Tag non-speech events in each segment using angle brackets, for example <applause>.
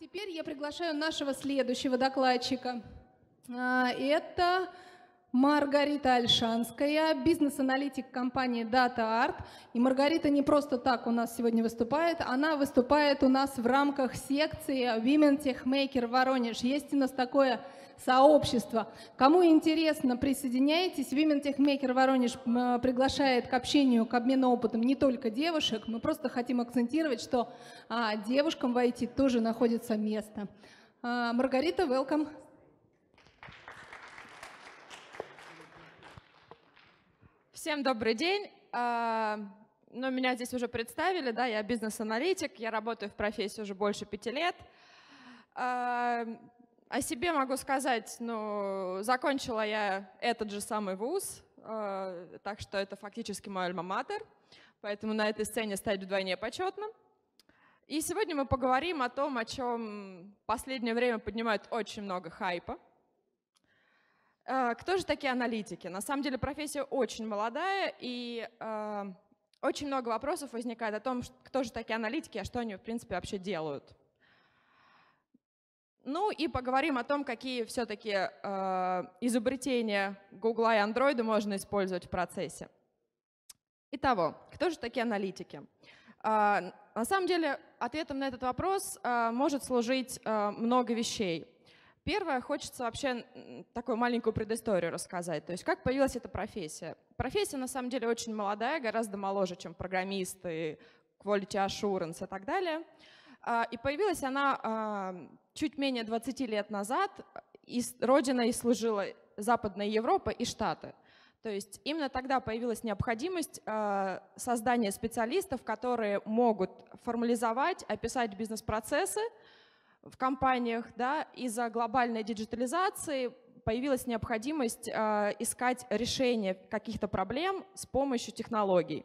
теперь я приглашаю нашего следующего докладчика. А, это Маргарита Альшанская, бизнес-аналитик компании DataArt. И Маргарита не просто так у нас сегодня выступает, она выступает у нас в рамках секции Women Tech Maker Воронеж. Есть у нас такое сообщество. Кому интересно, присоединяйтесь. Women Tech Maker Воронеж приглашает к общению, к обмену опытом не только девушек. Мы просто хотим акцентировать, что а, девушкам в IT тоже находится место. А, Маргарита, welcome. Всем добрый день. А, ну, меня здесь уже представили, да, я бизнес-аналитик, я работаю в профессии уже больше пяти лет. О себе могу сказать, ну, закончила я этот же самый вуз, а, так что это фактически мой альма-матер, поэтому на этой сцене стать вдвойне почетно. И сегодня мы поговорим о том, о чем в последнее время поднимают очень много хайпа – Э, кто же такие аналитики? На самом деле профессия очень молодая, и э, очень много вопросов возникает о том, кто же такие аналитики, а что они, в принципе, вообще делают. Ну и поговорим о том, какие все-таки э, изобретения Google и Android можно использовать в процессе. Итого, кто же такие аналитики? Э, на самом деле, ответом на этот вопрос э, может служить э, много вещей. Первое, хочется вообще такую маленькую предысторию рассказать. То есть как появилась эта профессия? Профессия на самом деле очень молодая, гораздо моложе, чем программисты, quality assurance и так далее. А, и появилась она чуть менее 20 лет назад. И родиной служила Западная Европа и Штаты. То есть именно тогда появилась необходимость а, создания специалистов, которые могут формализовать, описать бизнес-процессы, в компаниях, да, из-за глобальной диджитализации появилась необходимость э, искать решение каких-то проблем с помощью технологий.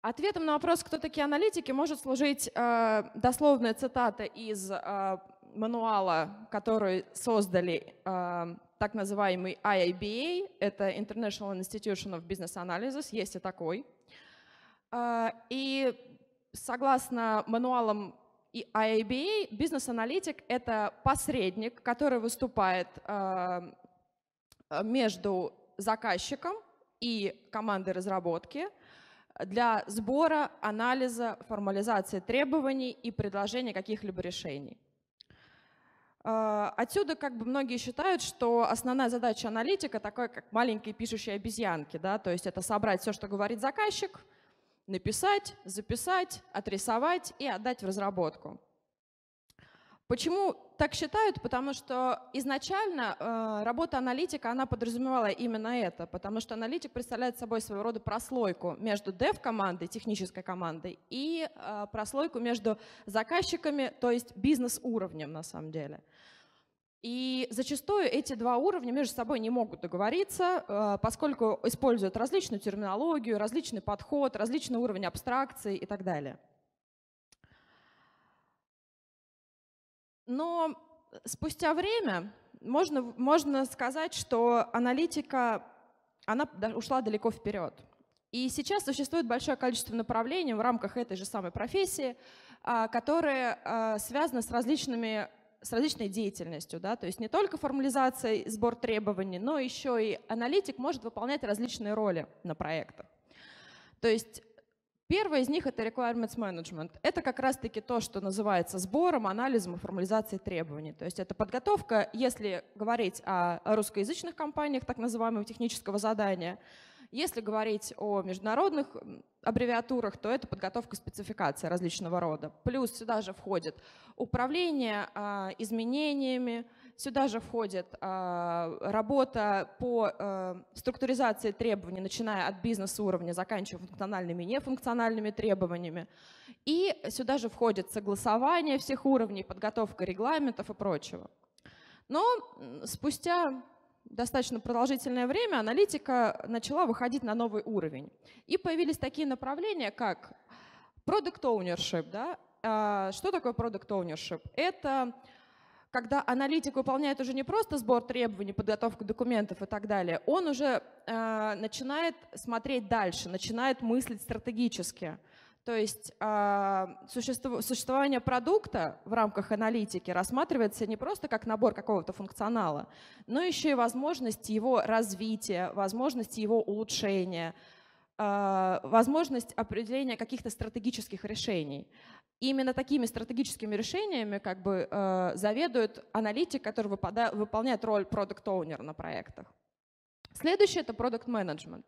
Ответом на вопрос, кто такие аналитики, может служить э, дословная цитата из э, мануала, который создали э, так называемый IIBA, это International Institution of Business Analysis, есть и такой. Э, и согласно мануалам IABA, бизнес-аналитик — это посредник, который выступает э, между заказчиком и командой разработки для сбора, анализа, формализации требований и предложения каких-либо решений. Э, отсюда как бы многие считают, что основная задача аналитика такая, как маленькие пишущие обезьянки, да, то есть это собрать все, что говорит заказчик — написать, записать, отрисовать и отдать в разработку. Почему так считают? Потому что изначально э, работа аналитика, она подразумевала именно это, потому что аналитик представляет собой своего рода прослойку между dev-командой, технической командой, и э, прослойку между заказчиками, то есть бизнес-уровнем на самом деле. И зачастую эти два уровня между собой не могут договориться, э, поскольку используют различную терминологию, различный подход, различный уровень абстракции и так далее. Но спустя время можно, можно сказать, что аналитика она ушла далеко вперед. И сейчас существует большое количество направлений в рамках этой же самой профессии, а, которые а, связаны с различными с различной деятельностью, да, то есть не только формализация, сбор требований, но еще и аналитик может выполнять различные роли на проектах. То есть Первое из них — это requirements management. Это как раз-таки то, что называется сбором, анализом и формализацией требований. То есть это подготовка, если говорить о русскоязычных компаниях, так называемого технического задания, если говорить о международных аббревиатурах, то это подготовка спецификации различного рода. Плюс сюда же входит управление а, изменениями, сюда же входит а, работа по а, структуризации требований, начиная от бизнес-уровня, заканчивая функциональными и нефункциональными требованиями. И сюда же входит согласование всех уровней, подготовка регламентов и прочего. Но спустя достаточно продолжительное время аналитика начала выходить на новый уровень. И появились такие направления, как product ownership. Да? А, что такое product ownership? Это когда аналитик выполняет уже не просто сбор требований, подготовку документов и так далее, он уже э, начинает смотреть дальше, начинает мыслить стратегически. То есть э, существование продукта в рамках аналитики рассматривается не просто как набор какого-то функционала, но еще и возможность его развития, возможность его улучшения, э, возможность определения каких-то стратегических решений. Именно такими стратегическими решениями как бы, э, заведует аналитик, который выпада, выполняет роль продукт-оунера на проектах. Следующее – это продукт-менеджмент.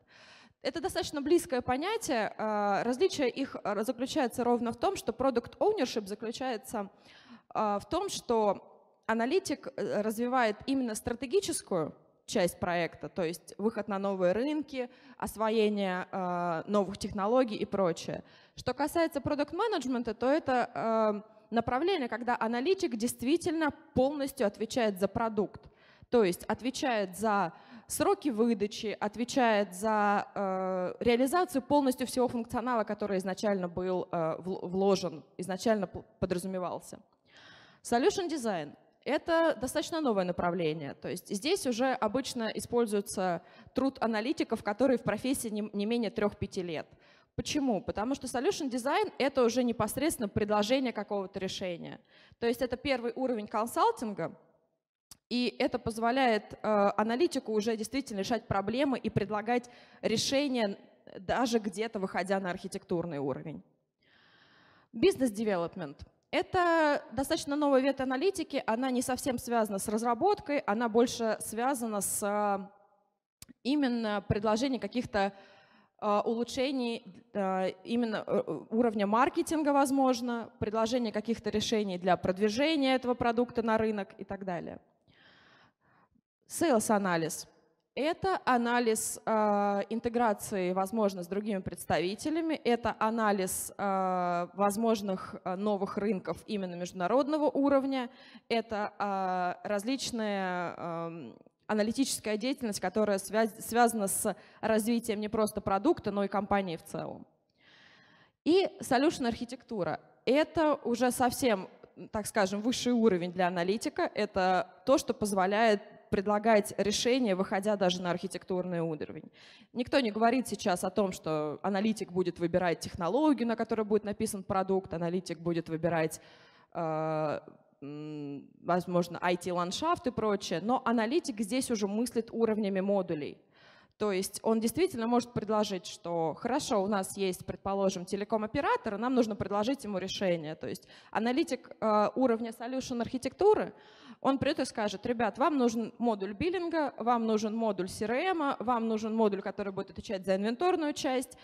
Это достаточно близкое понятие. А, различие их а, заключается ровно в том, что ownership заключается а, в том, что аналитик э, развивает именно стратегическую часть проекта, то есть выход на новые рынки, освоение новых технологий и прочее. Что касается продукт менеджмента то это направление, когда аналитик действительно полностью отвечает за продукт, то есть отвечает за сроки выдачи, отвечает за э, реализацию полностью всего функционала, который изначально был э, вложен, изначально подразумевался. Solution Design — это достаточно новое направление. То есть здесь уже обычно используется труд аналитиков, которые в профессии не, не менее 3-5 лет. Почему? Потому что solution design — это уже непосредственно предложение какого-то решения. То есть это первый уровень консалтинга — и это позволяет э, аналитику уже действительно решать проблемы и предлагать решения, даже где-то выходя на архитектурный уровень. Бизнес-девелопмент. Это достаточно новая ветвь аналитики, она не совсем связана с разработкой, она больше связана с э, именно предложением каких-то э, улучшений э, именно уровня маркетинга, возможно, предложение каких-то решений для продвижения этого продукта на рынок и так далее. Sales анализ – это анализ э, интеграции, возможно, с другими представителями, это анализ э, возможных новых рынков именно международного уровня, это э, различная э, аналитическая деятельность, которая связ, связана с развитием не просто продукта, но и компании в целом. И solution архитектура – это уже совсем, так скажем, высший уровень для аналитика, это то, что позволяет предлагать решения, выходя даже на архитектурный уровень. Никто не говорит сейчас о том, что аналитик будет выбирать технологию, на которой будет написан продукт, аналитик будет выбирать э, возможно, IT-ландшафт и прочее, но аналитик здесь уже мыслит уровнями модулей. То есть он действительно может предложить, что хорошо, у нас есть, предположим, телеком-оператор, нам нужно предложить ему решение. То есть аналитик э, уровня solution архитектуры, он придет и скажет, ребят, вам нужен модуль биллинга, вам нужен модуль CRM, вам нужен модуль, который будет отвечать за инвенторную часть,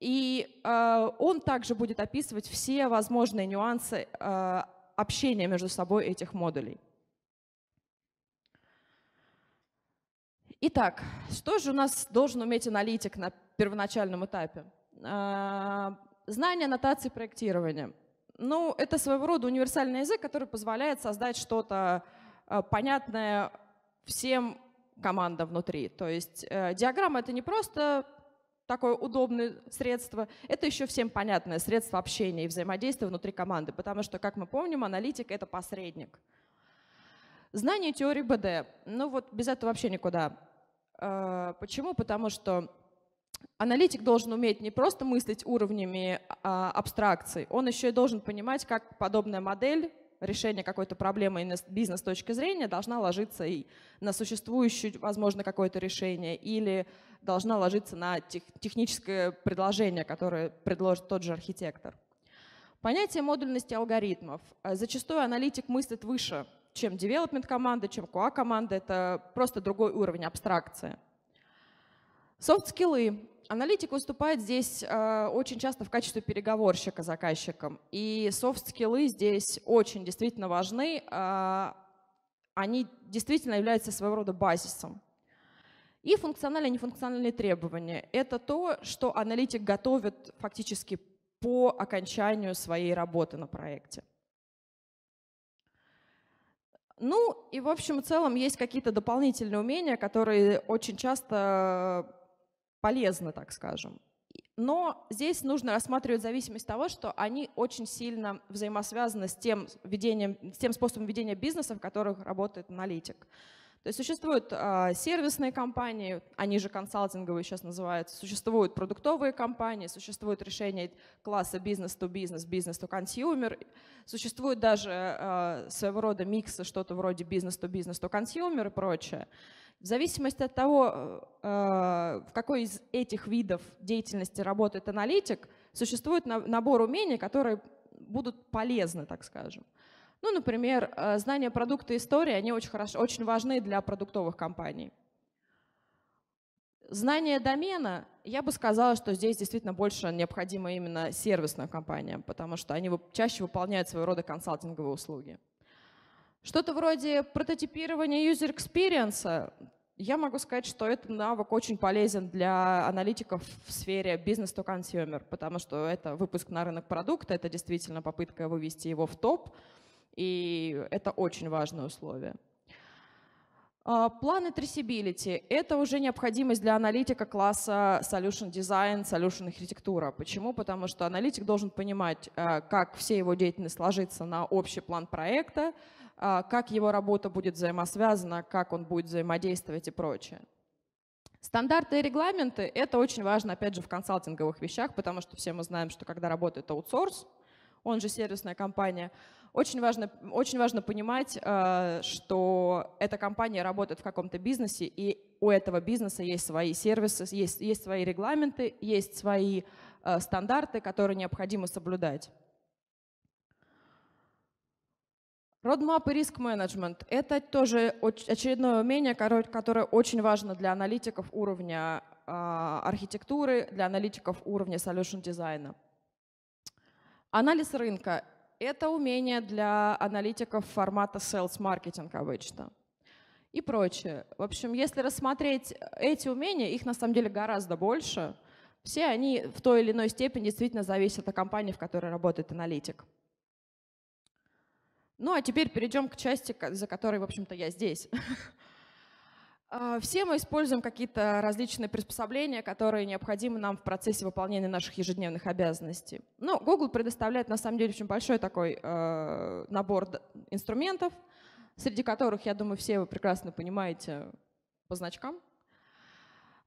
и э, он также будет описывать все возможные нюансы э, общения между собой этих модулей. Итак, что же у нас должен уметь аналитик на первоначальном этапе? Э, знание нотации проектирования – ну, это своего рода универсальный язык, который позволяет создать что-то э, понятное всем командам внутри. То есть э, диаграмма — это не просто такое удобное средство, это еще всем понятное средство общения и взаимодействия внутри команды, потому что, как мы помним, аналитик — это посредник. Знание теории БД. Ну вот без этого вообще никуда. Э, почему? Потому что Аналитик должен уметь не просто мыслить уровнями а, абстракций, он еще и должен понимать, как подобная модель решения какой-то проблемы с бизнес точки зрения должна ложиться и на существующее, возможно, какое-то решение, или должна ложиться на тех, техническое предложение, которое предложит тот же архитектор. Понятие модульности алгоритмов. Зачастую аналитик мыслит выше, чем development команда, чем QA команда. Это просто другой уровень абстракции. Софт-скиллы. Аналитик выступает здесь э, очень часто в качестве переговорщика заказчиком. И софт-скиллы здесь очень действительно важны. Э, они действительно являются своего рода базисом. И функциональные и нефункциональные требования – это то, что аналитик готовит фактически по окончанию своей работы на проекте. Ну и в общем и целом есть какие-то дополнительные умения, которые очень часто полезно, так скажем. Но здесь нужно рассматривать зависимость того, что они очень сильно взаимосвязаны с тем, ведением, с тем способом ведения бизнеса, в которых работает аналитик. То есть существуют э, сервисные компании, они же консалтинговые сейчас называются, существуют продуктовые компании, существуют решения класса бизнес-то-бизнес, бизнес-то-консюмер, существует даже э, своего рода миксы, что-то вроде бизнес-то-бизнес, то-консюмер и прочее. В зависимости от того, э, в какой из этих видов деятельности работает аналитик, существует набор умений, которые будут полезны, так скажем. Ну, например, э, знания продукта истории, они очень, хорошо, очень важны для продуктовых компаний. Знание домена, я бы сказала, что здесь действительно больше необходимо именно сервисным компаниям, потому что они чаще выполняют своего рода консалтинговые услуги. Что-то вроде прототипирования user experience, я могу сказать, что этот навык очень полезен для аналитиков в сфере бизнес-то-консюмер, потому что это выпуск на рынок продукта, это действительно попытка вывести его в топ, и это очень важное условие. А, планы traceability – это уже необходимость для аналитика класса Solution Design, Solution архитектура. Почему? Потому что аналитик должен понимать, а, как все его деятельность ложится на общий план проекта, как его работа будет взаимосвязана, как он будет взаимодействовать и прочее. Стандарты и регламенты – это очень важно, опять же, в консалтинговых вещах, потому что все мы знаем, что когда работает аутсорс, он же сервисная компания, очень важно, очень важно понимать, э, что эта компания работает в каком-то бизнесе, и у этого бизнеса есть свои сервисы, есть, есть свои регламенты, есть свои э, стандарты, которые необходимо соблюдать. Roadmap и риск-менеджмент – это тоже очередное умение, которое очень важно для аналитиков уровня э, архитектуры, для аналитиков уровня solution дизайна. Анализ рынка это умение для аналитиков формата sales marketing обычно и прочее. В общем, если рассмотреть эти умения, их на самом деле гораздо больше. Все они в той или иной степени действительно зависят от компании, в которой работает аналитик. Ну а теперь перейдем к части, за которой, в общем-то, я здесь. <laughs> А, все мы используем какие-то различные приспособления, которые необходимы нам в процессе выполнения наших ежедневных обязанностей. Но Google предоставляет на самом деле очень большой такой э, набор инструментов, среди которых, я думаю, все вы прекрасно понимаете по значкам.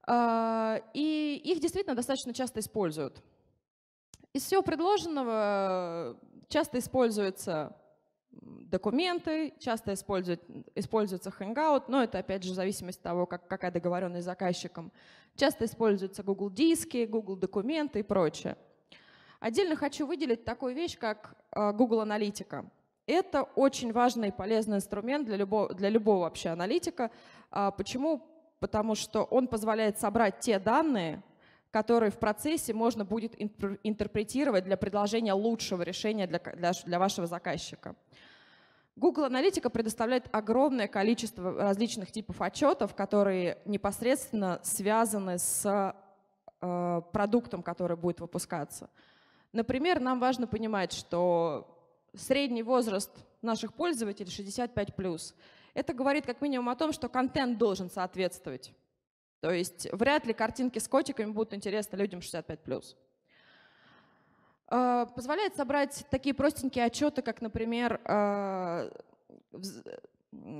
Э, и их действительно достаточно часто используют. Из всего предложенного часто используется документы, часто используют, используется Hangout, но это опять же в зависимости от того, как, какая договоренность с заказчиком. Часто используются Google диски, Google документы и прочее. Отдельно хочу выделить такую вещь, как э, Google Аналитика. Это очень важный и полезный инструмент для любого, для любого вообще аналитика. А, почему? Потому что он позволяет собрать те данные, которые в процессе можно будет интерпретировать для предложения лучшего решения для, для, для вашего заказчика. Google Аналитика предоставляет огромное количество различных типов отчетов, которые непосредственно связаны с э, продуктом, который будет выпускаться. Например, нам важно понимать, что средний возраст наших пользователей 65+. Это говорит как минимум о том, что контент должен соответствовать. То есть вряд ли картинки с котиками будут интересны людям 65+. А, позволяет собрать такие простенькие отчеты, как, например, а,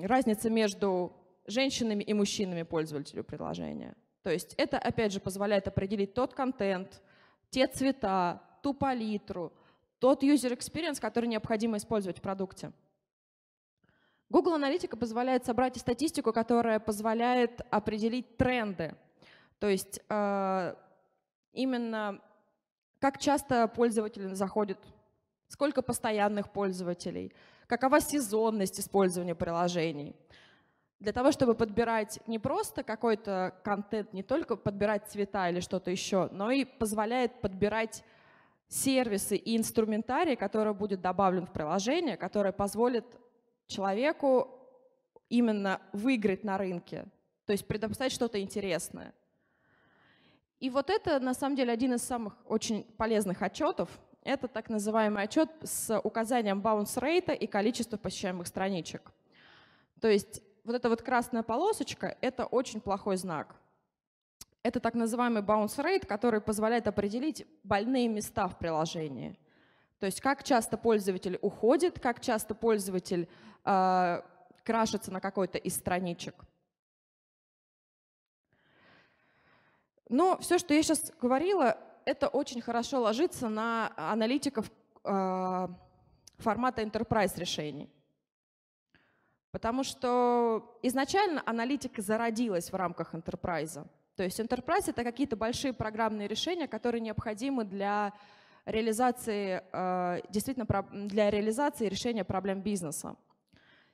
разница между женщинами и мужчинами пользователей приложения. То есть это, опять же, позволяет определить тот контент, те цвета, ту палитру, тот user experience, который необходимо использовать в продукте. Google Аналитика позволяет собрать и статистику, которая позволяет определить тренды. То есть э, именно как часто пользователи заходят, сколько постоянных пользователей, какова сезонность использования приложений. Для того, чтобы подбирать не просто какой-то контент, не только подбирать цвета или что-то еще, но и позволяет подбирать сервисы и инструментарий, который будет добавлен в приложение, который позволит человеку именно выиграть на рынке, то есть предоставить что-то интересное. И вот это, на самом деле, один из самых очень полезных отчетов. Это так называемый отчет с указанием rate и количества посещаемых страничек. То есть вот эта вот красная полосочка — это очень плохой знак. Это так называемый rate, который позволяет определить больные места в приложении. То есть как часто пользователь уходит, как часто пользователь э, крашится на какой-то из страничек. Но все, что я сейчас говорила, это очень хорошо ложится на аналитиков э, формата enterprise решений. Потому что изначально аналитика зародилась в рамках enterprise. То есть enterprise — это какие-то большие программные решения, которые необходимы для реализации, э, действительно, для реализации решения проблем бизнеса.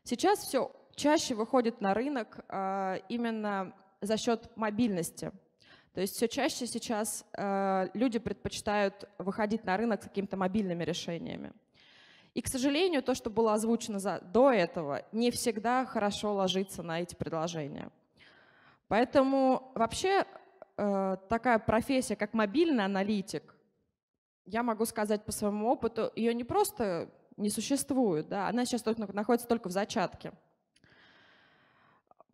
Сейчас все чаще выходит на рынок э, именно за счет мобильности. То есть все чаще сейчас э, люди предпочитают выходить на рынок с какими-то мобильными решениями. И, к сожалению, то, что было озвучено за, до этого, не всегда хорошо ложится на эти предложения. Поэтому вообще э, такая профессия, как мобильный аналитик, я могу сказать по своему опыту, ее не просто не существует, да, она сейчас только, находится только в зачатке.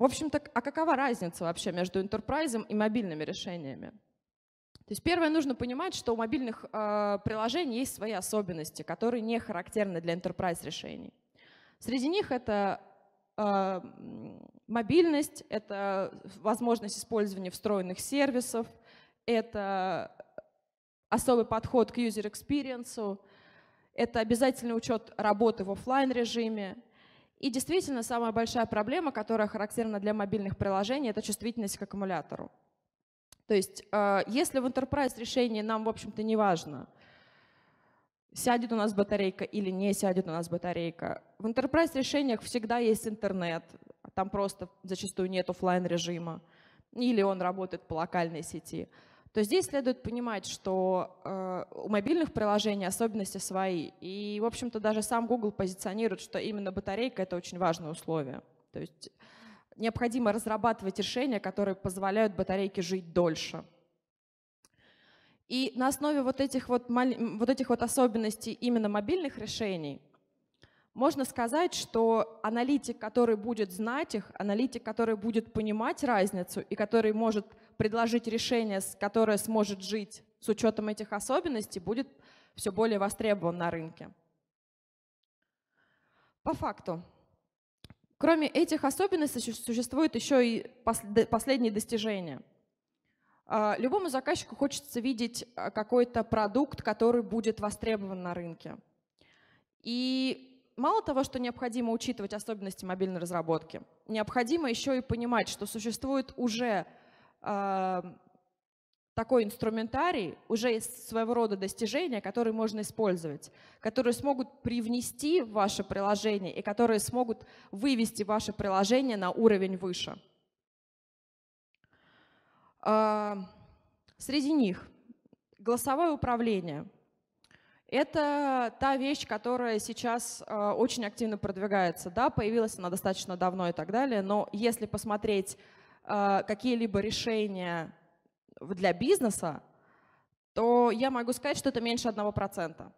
В общем-то, а какова разница вообще между enterprise и мобильными решениями? То есть первое, нужно понимать, что у мобильных э, приложений есть свои особенности, которые не характерны для enterprise решений. Среди них это э, мобильность, это возможность использования встроенных сервисов, это особый подход к user experience, это обязательный учет работы в офлайн режиме. И действительно, самая большая проблема, которая характерна для мобильных приложений, это чувствительность к аккумулятору. То есть э, если в enterprise решении нам, в общем-то, не важно, сядет у нас батарейка или не сядет у нас батарейка, в enterprise решениях всегда есть интернет, там просто зачастую нет офлайн режима, или он работает по локальной сети, то здесь следует понимать, что э, у мобильных приложений особенности свои. И, в общем-то, даже сам Google позиционирует, что именно батарейка — это очень важное условие. То есть необходимо разрабатывать решения, которые позволяют батарейке жить дольше. И на основе вот этих вот, вот этих вот особенностей именно мобильных решений можно сказать, что аналитик, который будет знать их, аналитик, который будет понимать разницу и который может предложить решение, которое сможет жить с учетом этих особенностей, будет все более востребован на рынке. По факту, Кроме этих особенностей существуют еще и последние достижения. А, любому заказчику хочется видеть а, какой-то продукт, который будет востребован на рынке. И мало того, что необходимо учитывать особенности мобильной разработки, необходимо еще и понимать, что существует уже такой инструментарий, уже своего рода достижения, которые можно использовать, которые смогут привнести в ваше приложение и которые смогут вывести ваше приложение на уровень выше. А, среди них голосовое управление. Это та вещь, которая сейчас а, очень активно продвигается. Да, появилась она достаточно давно и так далее, но если посмотреть а, какие-либо решения для бизнеса, то я могу сказать, что это меньше 1%.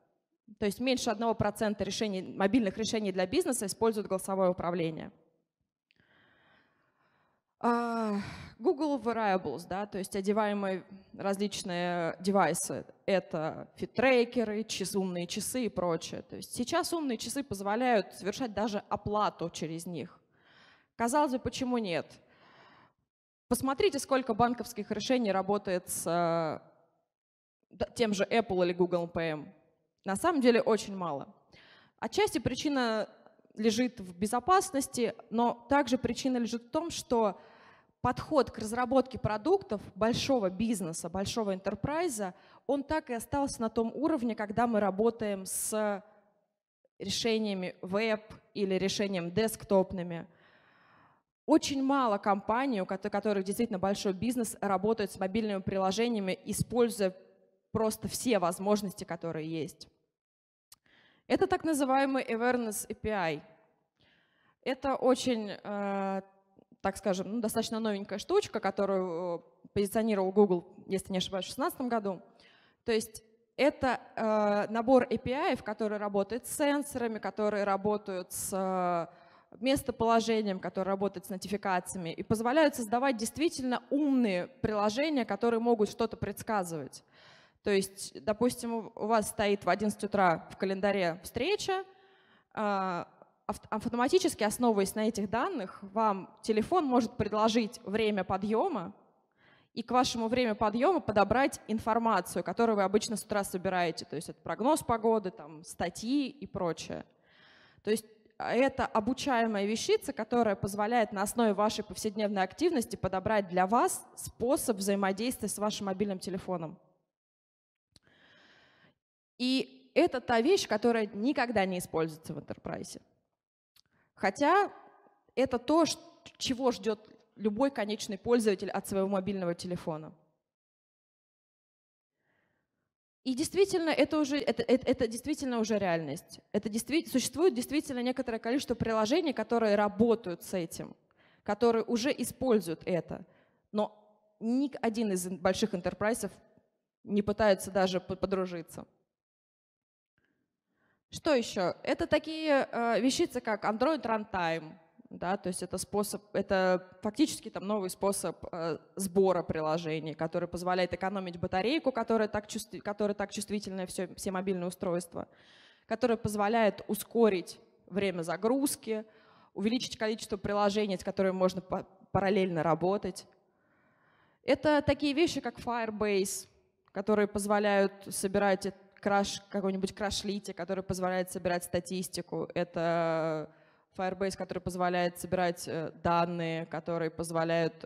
То есть меньше 1% решений, мобильных решений для бизнеса используют голосовое управление. А, Google Variables, да, то есть одеваемые различные девайсы, это фиттрекеры, час, умные часы и прочее. То есть сейчас умные часы позволяют совершать даже оплату через них. Казалось бы, почему нет? Посмотрите, сколько банковских решений работает с э, тем же Apple или Google PM. На самом деле очень мало. Отчасти причина лежит в безопасности, но также причина лежит в том, что подход к разработке продуктов большого бизнеса, большого интерпрайза, он так и остался на том уровне, когда мы работаем с решениями веб или решением десктопными – очень мало компаний, у которых действительно большой бизнес, работают с мобильными приложениями, используя просто все возможности, которые есть. Это так называемый Awareness API. Это очень, э, так скажем, ну, достаточно новенькая штучка, которую э, позиционировал Google, если не ошибаюсь, в 2016 году. То есть это э, набор API, который работает с сенсорами, которые работают с местоположением, которое работает с нотификациями, и позволяют создавать действительно умные приложения, которые могут что-то предсказывать. То есть, допустим, у вас стоит в 11 утра в календаре встреча, а, автоматически, основываясь на этих данных, вам телефон может предложить время подъема и к вашему времени подъема подобрать информацию, которую вы обычно с утра собираете. То есть это прогноз погоды, там, статьи и прочее. То есть это обучаемая вещица, которая позволяет на основе вашей повседневной активности подобрать для вас способ взаимодействия с вашим мобильным телефоном. И это та вещь, которая никогда не используется в enterprise. Хотя это то, чего ждет любой конечный пользователь от своего мобильного телефона. И действительно, это уже это, это, это действительно уже реальность. Это действительно, существует действительно некоторое количество приложений, которые работают с этим, которые уже используют это. Но ни один из больших интерпрайсов не пытается даже подружиться. Что еще? Это такие э, вещицы, как Android Runtime, да, то есть это способ, это фактически там новый способ э, сбора приложений, который позволяет экономить батарейку, которая так, чувств, которая так чувствительна все, все мобильные устройства, который позволяет ускорить время загрузки, увеличить количество приложений, с которыми можно по параллельно работать. Это такие вещи, как Firebase, которые позволяют собирать краш, какой-нибудь крашлите, который позволяет собирать статистику. Это Firebase, который позволяет собирать э, данные, которые позволяют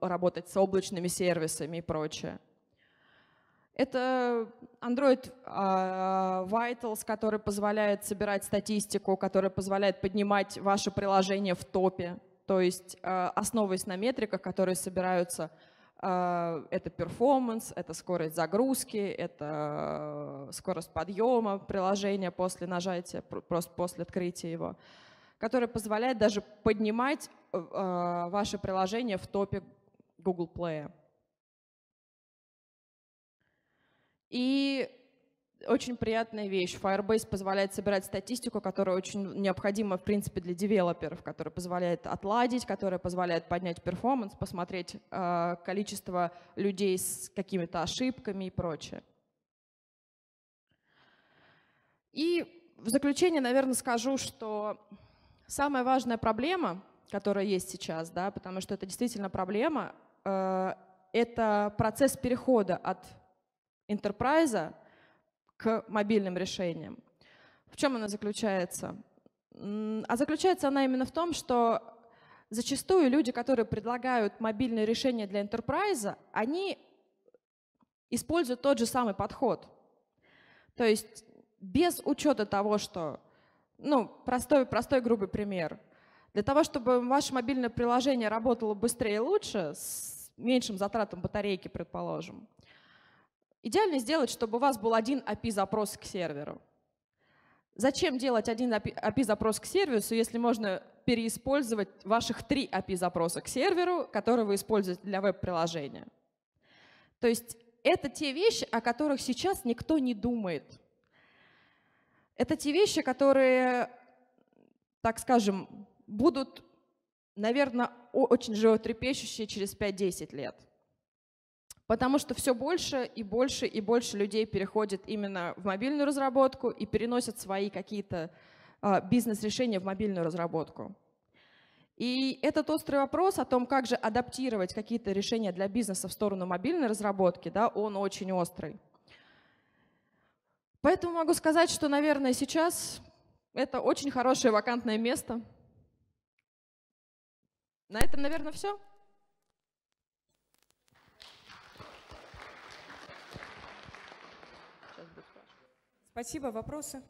работать с облачными сервисами и прочее. Это Android uh, Vitals, который позволяет собирать статистику, который позволяет поднимать ваше приложение в топе, то есть uh, основываясь на метриках, которые собираются. Uh, это performance, это скорость загрузки, это скорость подъема приложения после нажатия, просто после открытия его который позволяет даже поднимать э, э, ваше приложение в топе Google Play. И очень приятная вещь. Firebase позволяет собирать статистику, которая очень необходима, в принципе, для девелоперов, которая позволяет отладить, которая позволяет поднять performance, посмотреть э, количество людей с какими-то ошибками и прочее. И в заключение, наверное, скажу, что Самая важная проблема, которая есть сейчас, да, потому что это действительно проблема, э, это процесс перехода от enterprise к мобильным решениям. В чем она заключается? А заключается она именно в том, что зачастую люди, которые предлагают мобильные решения для enterprise, они используют тот же самый подход. То есть без учета того, что ну, простой, простой грубый пример. Для того, чтобы ваше мобильное приложение работало быстрее и лучше, с меньшим затратом батарейки, предположим, идеально сделать, чтобы у вас был один API-запрос к серверу. Зачем делать один API-запрос к сервису, если можно переиспользовать ваших три API-запроса к серверу, которые вы используете для веб-приложения? То есть это те вещи, о которых сейчас никто не думает. Это те вещи, которые, так скажем, будут, наверное, очень животрепещущие через 5-10 лет. Потому что все больше и больше и больше людей переходит именно в мобильную разработку и переносят свои какие-то а, бизнес-решения в мобильную разработку. И этот острый вопрос о том, как же адаптировать какие-то решения для бизнеса в сторону мобильной разработки, да, он очень острый. Поэтому могу сказать, что, наверное, сейчас это очень хорошее вакантное место. На этом, наверное, все. Спасибо. Вопросы?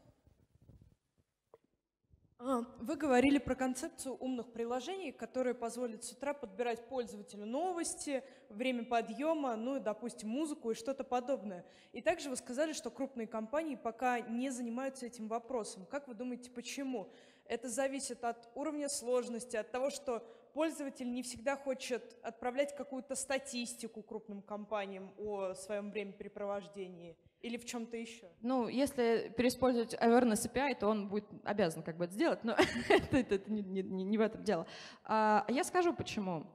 А, вы говорили про концепцию умных приложений, которые позволят с утра подбирать пользователю новости, время подъема, ну и, допустим, музыку и что-то подобное. И также вы сказали, что крупные компании пока не занимаются этим вопросом. Как вы думаете, почему? Это зависит от уровня сложности, от того, что пользователь не всегда хочет отправлять какую-то статистику крупным компаниям о своем времяпрепровождении – или в чем-то еще? Ну, если переиспользовать awareness API, то он будет обязан как бы это сделать, но <laughs> это, это, это не, не, не в этом дело. А, я скажу почему.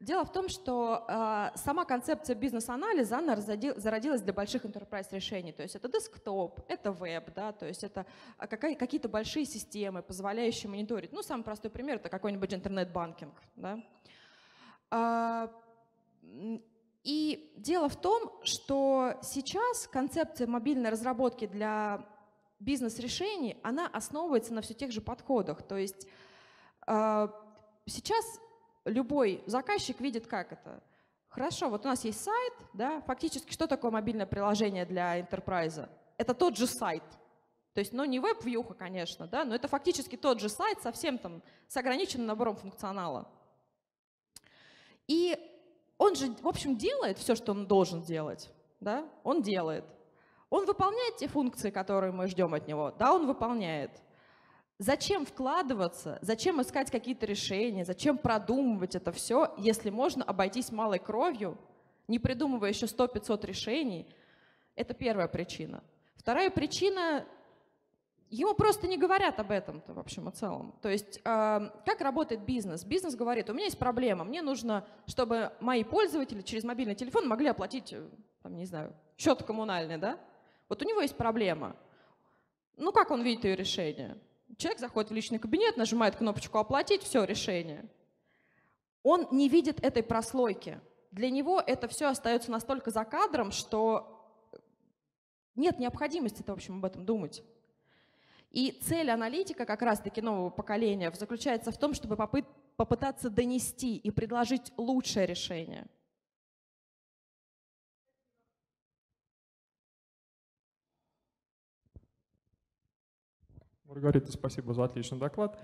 Дело в том, что э, сама концепция бизнес-анализа, она зародилась для больших enterprise решений. То есть это десктоп, это веб, да, то есть это а, какие-то большие системы, позволяющие мониторить. Ну, самый простой пример – это какой-нибудь интернет-банкинг. Да. А, и дело в том, что сейчас концепция мобильной разработки для бизнес-решений, она основывается на все тех же подходах. То есть э, сейчас любой заказчик видит, как это. Хорошо, вот у нас есть сайт, да, фактически что такое мобильное приложение для enterprise? Это тот же сайт. То есть, ну, не веб-вьюха, конечно, да, но это фактически тот же сайт совсем там с ограниченным набором функционала. И он же, в общем, делает все, что он должен делать, да, он делает. Он выполняет те функции, которые мы ждем от него, да, он выполняет. Зачем вкладываться, зачем искать какие-то решения, зачем продумывать это все, если можно обойтись малой кровью, не придумывая еще 100-500 решений? Это первая причина. Вторая причина Ему просто не говорят об этом-то, в общем и целом. То есть, э, как работает бизнес? Бизнес говорит, у меня есть проблема, мне нужно, чтобы мои пользователи через мобильный телефон могли оплатить, э, там, не знаю, счет коммунальный, да? Вот у него есть проблема. Ну, как он видит ее решение? Человек заходит в личный кабинет, нажимает кнопочку «Оплатить», все, решение. Он не видит этой прослойки. Для него это все остается настолько за кадром, что нет необходимости, в общем, об этом думать. И цель аналитика как раз-таки нового поколения заключается в том, чтобы попыт попытаться донести и предложить лучшее решение. Маргарита, спасибо за отличный доклад.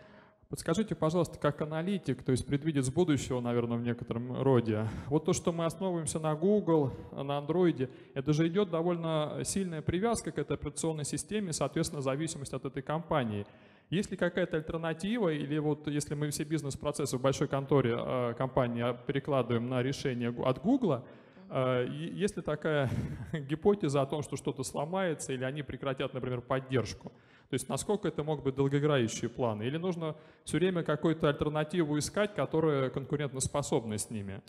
Подскажите, пожалуйста, как аналитик, то есть предвидец будущего, наверное, в некотором роде, вот то, что мы основываемся на Google, на Android, это же идет довольно сильная привязка к этой операционной системе, соответственно, зависимость от этой компании. Есть ли какая-то альтернатива, или вот если мы все бизнес-процессы в большой конторе э, компании перекладываем на решение от Google, э, есть ли такая <laughs> гипотеза о том, что что-то сломается, или они прекратят, например, поддержку? То есть насколько это могут быть долгоиграющие планы? Или нужно все время какую-то альтернативу искать, которая конкурентоспособна с ними?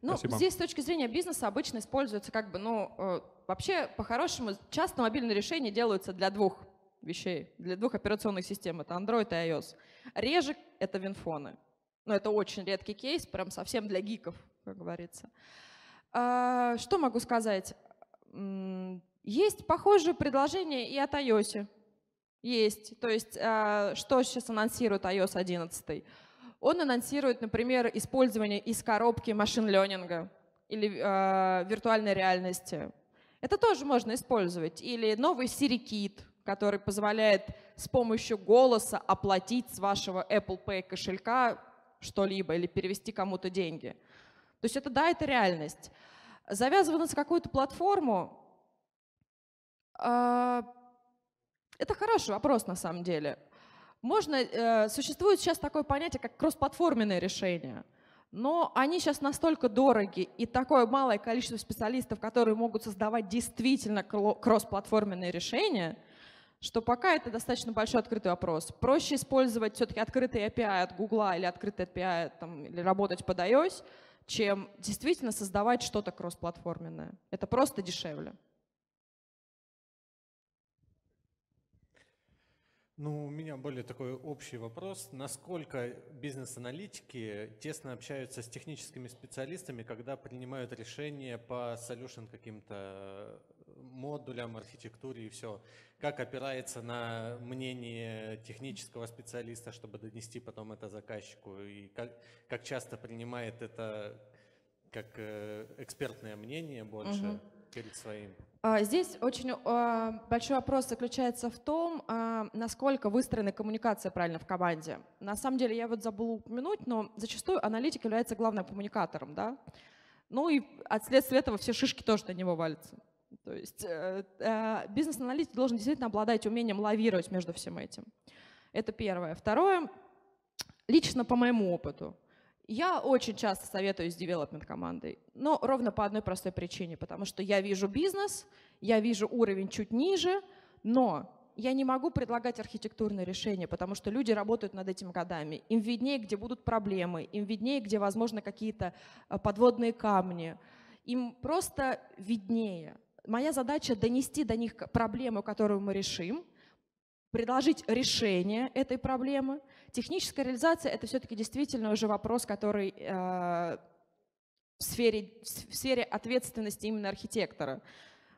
Ну, Спасибо. здесь с точки зрения бизнеса обычно используется как бы, ну, э, вообще, по-хорошему, часто мобильные решения делаются для двух вещей, для двух операционных систем. Это Android и iOS. Реже это винфоны. Но это очень редкий кейс, прям совсем для гиков, как говорится. А, что могу сказать? Есть похожие предложения и от iOS. Есть. То есть, а, что сейчас анонсирует iOS 11? Он анонсирует, например, использование из коробки машин-ленинга или э, виртуальной реальности. Это тоже можно использовать. Или новый Siri Kit, который позволяет с помощью голоса оплатить с вашего Apple Pay кошелька что-либо или перевести кому-то деньги. То есть это да, это реальность. Завязываться на какую-то платформу э, это хороший вопрос на самом деле. Можно, э, существует сейчас такое понятие, как кроссплатформенное решение. Но они сейчас настолько дороги, и такое малое количество специалистов, которые могут создавать действительно кроссплатформенные решения, что пока это достаточно большой открытый вопрос. Проще использовать все-таки открытый API от Google или открытый API там, или работать под iOS, чем действительно создавать что-то кроссплатформенное. Это просто дешевле. Ну, у меня более такой общий вопрос. Насколько бизнес-аналитики тесно общаются с техническими специалистами, когда принимают решения по solution каким-то модулям, архитектуре и все? Как опирается на мнение технического специалиста, чтобы донести потом это заказчику? И как, как часто принимает это как э, экспертное мнение больше угу. Перед своим? А, здесь очень а, большой вопрос заключается в том, а, насколько выстроена коммуникация правильно в команде. На самом деле, я вот забыла упомянуть, но зачастую аналитик является главным коммуникатором, да? Ну и от следствия этого все шишки тоже на него валятся. То есть э, э, бизнес-аналитик должен действительно обладать умением лавировать между всем этим. Это первое. Второе, лично по моему опыту – я очень часто советую с девелопмент командой, но ровно по одной простой причине, потому что я вижу бизнес, я вижу уровень чуть ниже, но я не могу предлагать архитектурное решение, потому что люди работают над этим годами. Им виднее, где будут проблемы, им виднее, где, возможно, какие-то э, подводные камни. Им просто виднее. Моя задача донести до них проблему, которую мы решим, предложить решение этой проблемы. Техническая реализация — это все-таки действительно уже вопрос, который э, в, сфере, в сфере ответственности именно архитектора.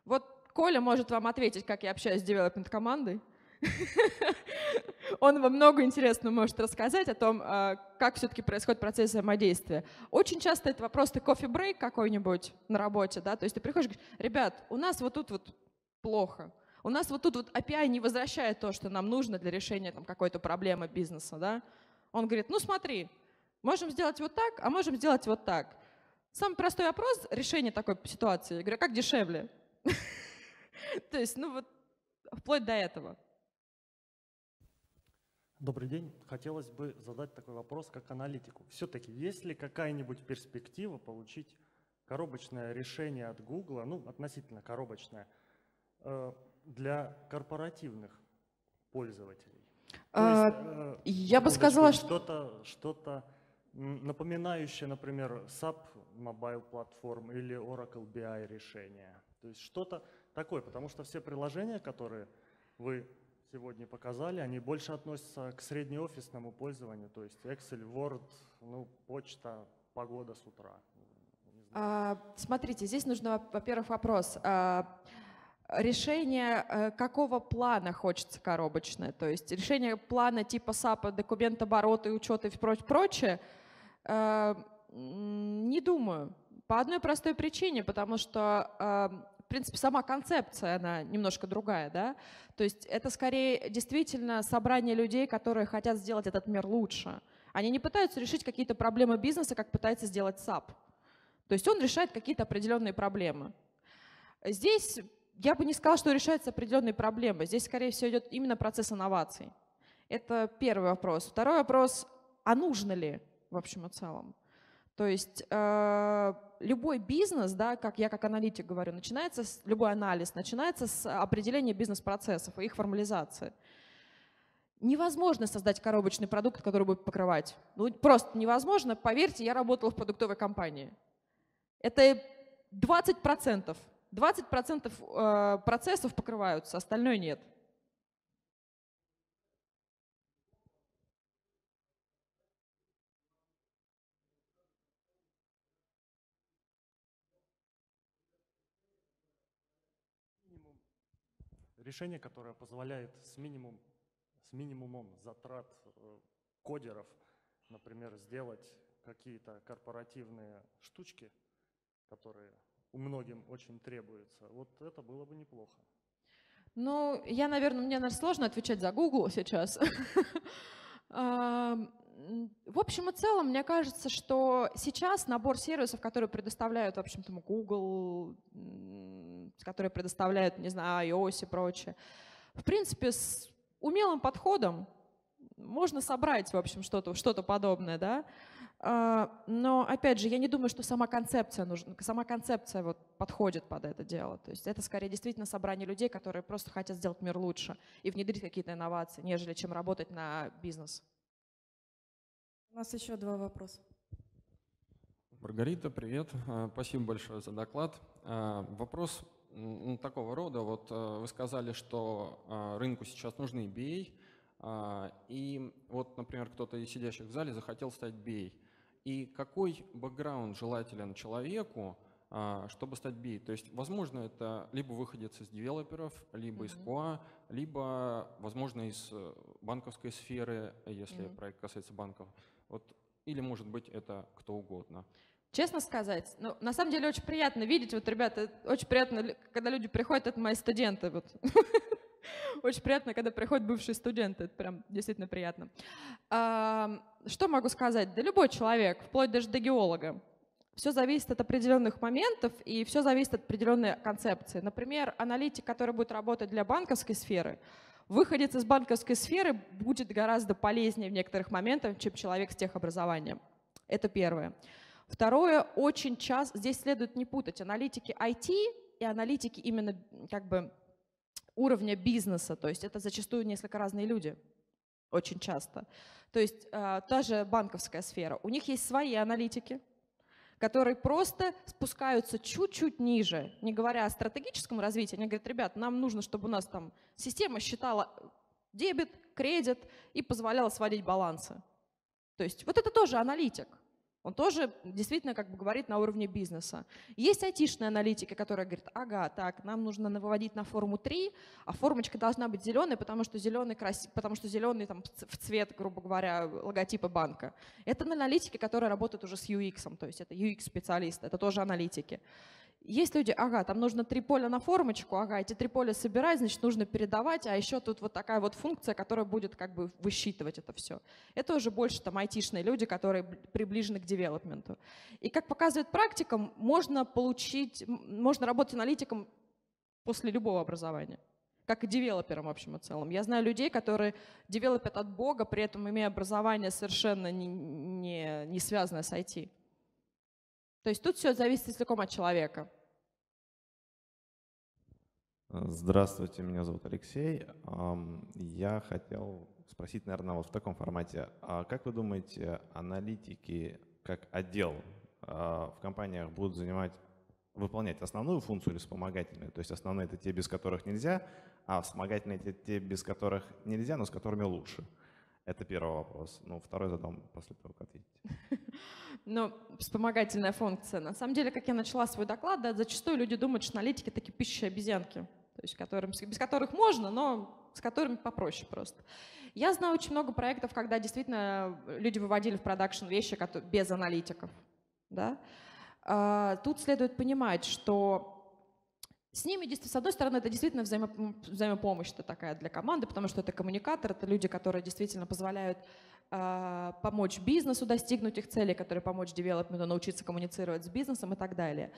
Вот Коля может вам ответить, как я общаюсь с девелопмент-командой. <laughs> Он вам много интересного может рассказать о том, а, как все-таки происходит процесс взаимодействия. Очень часто это вопрос, ты кофе-брейк какой-нибудь на работе, да, то есть ты приходишь и говоришь, ребят, у нас вот тут вот плохо, у нас вот тут вот API не возвращает то, что нам нужно для решения какой-то проблемы бизнеса, да. Он говорит, ну смотри, можем сделать вот так, а можем сделать вот так. Самый простой вопрос решения такой ситуации. Я говорю, «А как дешевле? <laughs> То есть, ну вот, вплоть до этого. Добрый день. Хотелось бы задать такой вопрос, как аналитику. Все-таки есть ли какая-нибудь перспектива получить коробочное решение от Google, ну, относительно коробочное, э, для корпоративных пользователей? А, есть, э, я бы сказала, что... Что-то, что-то напоминающее, например, SAP Mobile Platform или Oracle BI решение. То есть что-то такое, потому что все приложения, которые вы сегодня показали, они больше относятся к среднеофисному пользованию, то есть Excel, Word, ну, почта, погода с утра. А, смотрите, здесь нужно, во-первых, вопрос. А, решение э, какого плана хочется коробочное? То есть решение плана типа SAP, документ и учета и прочее, э, не думаю. По одной простой причине, потому что э, принципе, сама концепция, она немножко другая, да. То есть это скорее действительно собрание людей, которые хотят сделать этот мир лучше. Они не пытаются решить какие-то проблемы бизнеса, как пытается сделать SAP. То есть он решает какие-то определенные проблемы. Здесь я бы не сказала, что решаются определенные проблемы. Здесь, скорее всего, идет именно процесс инноваций. Это первый вопрос. Второй вопрос, а нужно ли в общем и целом? То есть э, любой бизнес, да, как я как аналитик говорю, начинается с, любой анализ начинается с определения бизнес-процессов и их формализации. Невозможно создать коробочный продукт, который будет покрывать. Ну, просто невозможно. Поверьте, я работала в продуктовой компании. Это 20%. 20% э, процессов покрываются, остальное нет. решение, которое позволяет с, минимум, с минимумом затрат э, кодеров, например, сделать какие-то корпоративные штучки, которые у многим очень требуются. Вот это было бы неплохо. Ну, я, наверное, мне, наверное, сложно отвечать за Google сейчас. <laughs> В общем и целом, мне кажется, что сейчас набор сервисов, которые предоставляют, в общем-то, Google, которые предоставляют, не знаю, iOS и прочее, в принципе, с умелым подходом можно собрать, в общем, что-то что подобное, да. А, но, опять же, я не думаю, что сама концепция нужна, сама концепция вот подходит под это дело. То есть это скорее действительно собрание людей, которые просто хотят сделать мир лучше и внедрить какие-то инновации, нежели чем работать на бизнес. У нас еще два вопроса. Маргарита, привет. А, спасибо большое за доклад. А, вопрос такого рода. Вот вы сказали, что рынку сейчас нужны BA, и вот, например, кто-то из сидящих в зале захотел стать BA. И какой бэкграунд желателен человеку, чтобы стать BA? То есть, возможно, это либо выходец из девелоперов, либо из QA, либо, возможно, из э, банковской сферы, если mm-hmm. проект касается банков. Вот, или, может быть, это кто угодно. Честно сказать, ну, на самом деле очень приятно видеть, вот, ребята, очень приятно, когда люди приходят, это мои студенты, вот. <laughs> Очень приятно, когда приходят бывшие студенты, это прям действительно приятно. Что могу сказать? Да любой человек, вплоть даже до геолога. Все зависит от определенных моментов и все зависит от определенной концепции. Например, аналитик, который будет работать для банковской сферы, Выходец из банковской сферы будет гораздо полезнее в некоторых моментах, чем человек с техобразованием. Это первое. Второе, очень часто, здесь следует не путать аналитики IT и аналитики именно как бы уровня бизнеса, то есть это зачастую несколько разные люди, очень часто. То есть э, та же банковская сфера, у них есть свои аналитики, которые просто спускаются чуть-чуть ниже, не говоря о стратегическом развитии, они говорят, ребят, нам нужно, чтобы у нас там система считала дебет, кредит и позволяла сводить балансы. То есть вот это тоже аналитик. Он тоже действительно как бы говорит на уровне бизнеса. Есть айтишные аналитики, которые говорят, ага, так, нам нужно выводить на форму 3, а формочка должна быть зеленой, потому что зеленый, крас... потому что зеленый там, в цвет, грубо говоря, логотипа банка. Это аналитики, которые работают уже с UX, то есть это UX-специалисты, это тоже аналитики. Есть люди, ага, там нужно три поля на формочку, ага, эти три поля собирать, значит, нужно передавать, а еще тут вот такая вот функция, которая будет как бы высчитывать это все. Это уже больше там айтишные люди, которые приближены к девелопменту. И как показывает практика, можно получить, можно работать аналитиком после любого образования как и девелопером в общем и целом. Я знаю людей, которые девелопят от Бога, при этом имея образование совершенно не, не, не связанное с IT. То есть тут все зависит целиком от человека. Здравствуйте, меня зовут Алексей. Я хотел спросить, наверное, вот в таком формате. А как вы думаете, аналитики как отдел а, в компаниях будут занимать, выполнять основную функцию или вспомогательную? То есть основные это те, без которых нельзя, а вспомогательные это те, без которых нельзя, но с которыми лучше. Это первый вопрос. Ну, второй задам после того, как ответите. <laughs> Ну, вспомогательная функция. На самом деле, как я начала свой доклад, да, зачастую люди думают, что аналитики такие пищащие обезьянки, то есть которым, без которых можно, но с которыми попроще просто. Я знаю очень много проектов, когда действительно люди выводили в продакшн вещи без аналитиков. Да? А, тут следует понимать, что с ними, с одной стороны, это действительно взаимопомощь такая для команды, потому что это коммуникатор, это люди, которые действительно позволяют э, помочь бизнесу достигнуть их целей, которые помочь девелопменту научиться коммуницировать с бизнесом и так далее.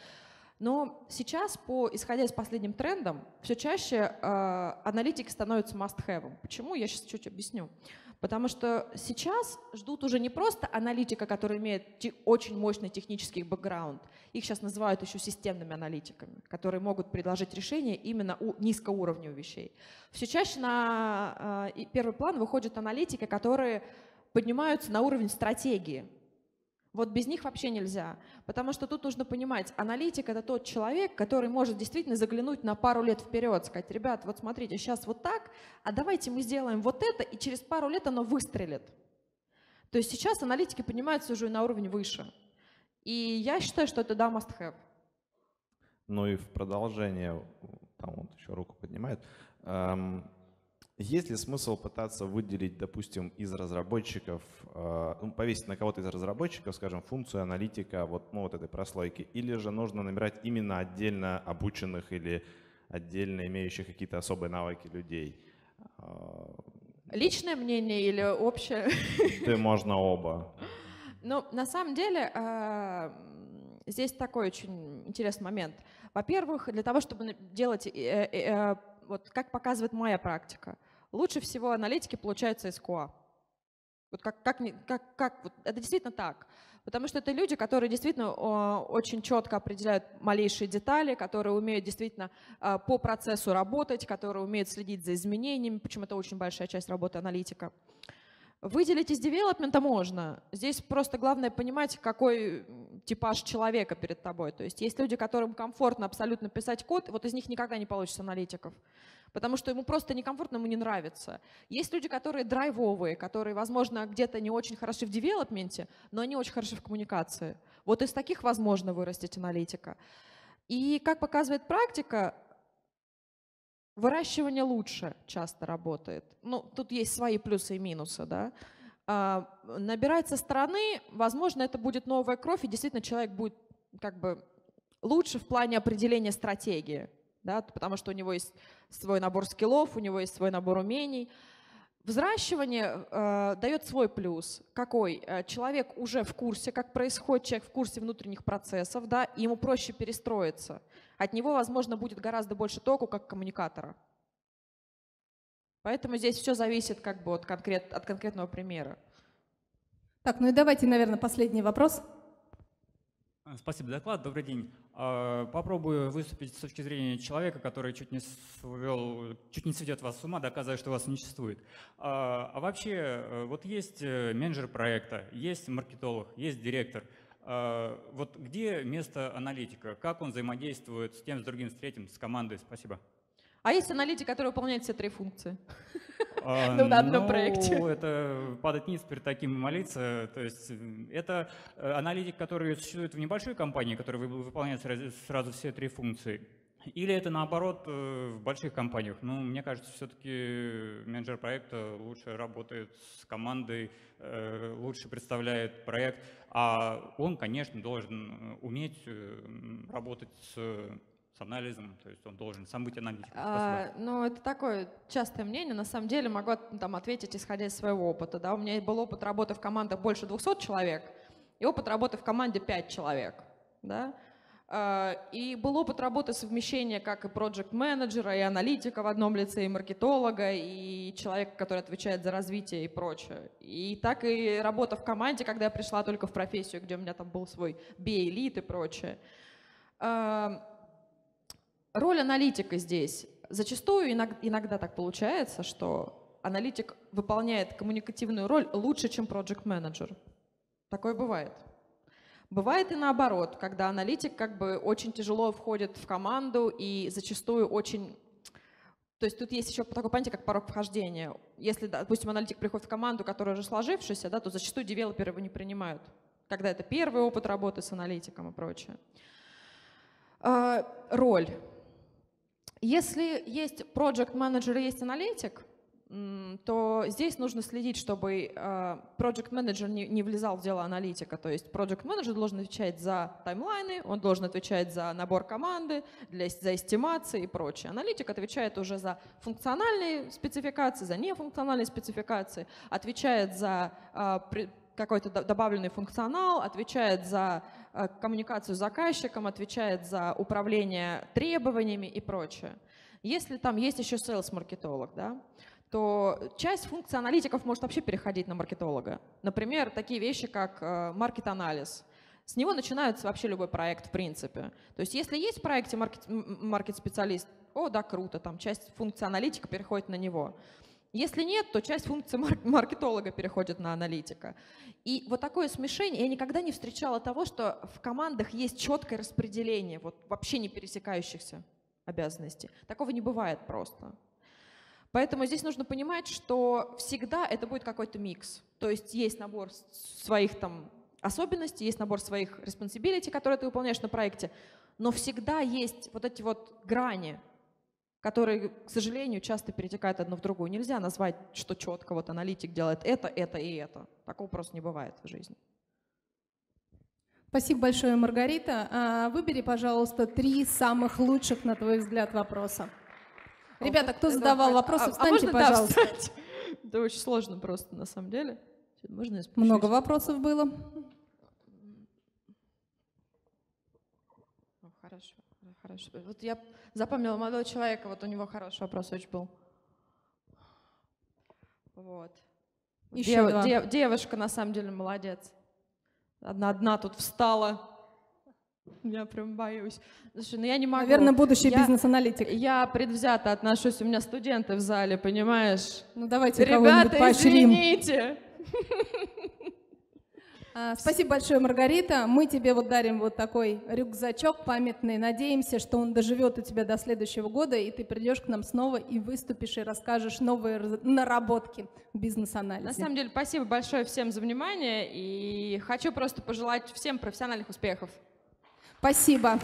Но сейчас, по, исходя из последним трендом, все чаще э, аналитики становятся must-have. Почему? Я сейчас чуть объясню. Потому что сейчас ждут уже не просто аналитика, который имеет очень мощный технический бэкграунд. Их сейчас называют еще системными аналитиками, которые могут предложить решение именно у низкоуровневых вещей. Все чаще на э, первый план выходят аналитики, которые поднимаются на уровень стратегии. Вот без них вообще нельзя, потому что тут нужно понимать, аналитик — это тот человек, который может действительно заглянуть на пару лет вперед, сказать, ребят, вот смотрите, сейчас вот так, а давайте мы сделаем вот это, и через пару лет оно выстрелит. То есть сейчас аналитики поднимаются уже на уровень выше. И я считаю, что это да, must have. Ну и в продолжение, там вот еще руку поднимает, эм, есть ли смысл пытаться выделить, допустим, из разработчиков, э, ну, повесить на кого-то из разработчиков, скажем, функцию аналитика вот, ну, вот этой прослойки, или же нужно набирать именно отдельно обученных или отдельно имеющих какие-то особые навыки людей? Э, Личное мнение или общее? Ты можно оба. Ну, на самом деле, э, здесь такой очень интересный момент. Во-первых, для того, чтобы делать, вот как показывает моя практика, лучше всего аналитики получаются из КОА. Вот как, как, как, как, вот это действительно так. Потому что это люди, которые действительно очень четко определяют малейшие детали, которые умеют действительно а, по процессу работать, которые умеют следить за изменениями, почему это очень большая часть работы аналитика. Выделить из девелопмента можно. Здесь просто главное понимать, какой типаж человека перед тобой. То есть есть люди, которым комфортно абсолютно писать код, вот из них никогда не получится аналитиков, потому что ему просто некомфортно, ему не нравится. Есть люди, которые драйвовые, которые, возможно, где-то не очень хороши в девелопменте, но они очень хороши в коммуникации. Вот из таких возможно вырастить аналитика. И как показывает практика, Выращивание лучше часто работает. Ну, тут есть свои плюсы и минусы, да. А, набирать со стороны, возможно, это будет новая кровь, и действительно человек будет как бы лучше в плане определения стратегии, да, потому что у него есть свой набор скиллов, у него есть свой набор умений. Взращивание э, дает свой плюс. Какой? Э, человек уже в курсе, как происходит, человек в курсе внутренних процессов, да, и ему проще перестроиться. От него, возможно, будет гораздо больше току, как коммуникатора. Поэтому здесь все зависит как бы от, конкрет, от конкретного примера. Так, ну и давайте, наверное, последний вопрос. Спасибо за доклад. Добрый день. А, попробую выступить с точки зрения человека, который чуть не свел, чуть не сведет вас с ума, доказывая, что вас не существует. А, а вообще, э, вот есть э, менеджер проекта, есть маркетолог, есть директор. Вот где место аналитика? Как он взаимодействует с тем, с другим, с третьим, с командой? Спасибо. А есть аналитик, который выполняет все три функции <laughs> а, на одном ну, проекте? <laughs> это падать низ перед таким и молиться. То есть это э, аналитик, который существует в небольшой компании, который выполняет сразу все три функции. Или это наоборот э, в больших компаниях? Ну, мне кажется, все-таки менеджер проекта лучше работает с командой, э, лучше представляет проект, а он, конечно, должен уметь работать с с анализом, то есть он должен сам быть аналитиком? А, ну, это такое частое мнение. На самом деле могу там, ответить, исходя из своего опыта. Да? У меня был опыт работы в командах больше 200 человек и опыт работы в команде 5 человек. Да? А, и был опыт работы совмещения как и проект-менеджера, и аналитика в одном лице, и маркетолога, и человека, который отвечает за развитие и прочее. И так и работа в команде, когда я пришла только в профессию, где у меня там был свой B-элит и прочее. Роль аналитика здесь. Зачастую иногда, так получается, что аналитик выполняет коммуникативную роль лучше, чем проект менеджер Такое бывает. Бывает и наоборот, когда аналитик как бы очень тяжело входит в команду и зачастую очень... То есть тут есть еще такое понятие, как порог вхождения. Если, допустим, аналитик приходит в команду, которая уже сложившаяся, да, то зачастую девелоперы его не принимают, когда это первый опыт работы с аналитиком и прочее. А, роль. Если есть project менеджер и есть аналитик, то здесь нужно следить, чтобы а, project менеджер не, влезал в дело аналитика. То есть project менеджер должен отвечать за таймлайны, он должен отвечать за набор команды, для, за эстимации и прочее. Аналитик отвечает уже за функциональные спецификации, за нефункциональные спецификации, отвечает за а, какой-то добавленный функционал, отвечает за Э, коммуникацию с заказчиком, отвечает за управление требованиями и прочее. Если там есть еще sales-маркетолог, да, то часть функций аналитиков может вообще переходить на маркетолога. Например, такие вещи, как э, маркет-анализ. С него начинается вообще любой проект, в принципе. То есть если есть в проекте маркет-специалист, о, да, круто, там часть функций аналитика переходит на него. Если нет, то часть функций маркетолога переходит на аналитика. И вот такое смешение, я никогда не встречала того, что в командах есть четкое распределение вот вообще не пересекающихся обязанностей. Такого не бывает просто. Поэтому здесь нужно понимать, что всегда это будет какой-то микс. То есть есть набор своих там особенностей, есть набор своих responsibility, которые ты выполняешь на проекте, но всегда есть вот эти вот грани, которые, к сожалению, часто перетекают одно в другое. Нельзя назвать, что четко вот аналитик делает это, это и это. Такого просто не бывает в жизни. Спасибо большое, Маргарита. А, выбери, пожалуйста, три самых лучших, на твой взгляд, вопроса. Ребята, кто задавал это, вопросы, а, встаньте, а можно, пожалуйста. Да, встать? Это очень сложно просто, на самом деле. Можно я Много вопросов было. Хорошо, хорошо. Вот я запомнила молодого человека, вот у него хороший вопрос очень был. Вот. Еще Дев, дев, девушка на самом деле молодец. Одна одна тут встала. Я прям боюсь. Слушай, ну я не могу. Наверное, будущий бизнес-аналитик. Я предвзято отношусь, у меня студенты в зале, понимаешь? Ну давайте Ребята, извините. А, спасибо большое, Маргарита. Мы тебе вот дарим вот такой рюкзачок памятный. Надеемся, что он доживет у тебя до следующего года, и ты придешь к нам снова и выступишь, и расскажешь новые наработки в бизнес-анализе. На самом деле, спасибо большое всем за внимание, и хочу просто пожелать всем профессиональных успехов. Спасибо.